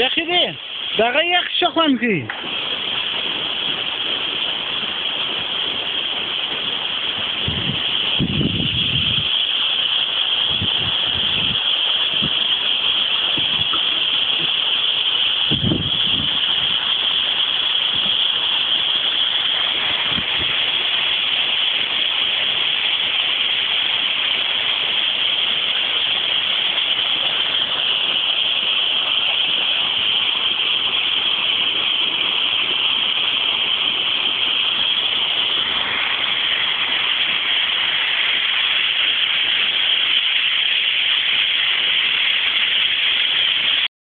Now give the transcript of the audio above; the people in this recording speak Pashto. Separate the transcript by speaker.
Speaker 1: یخې دی دغه یخ ښه خوند کوي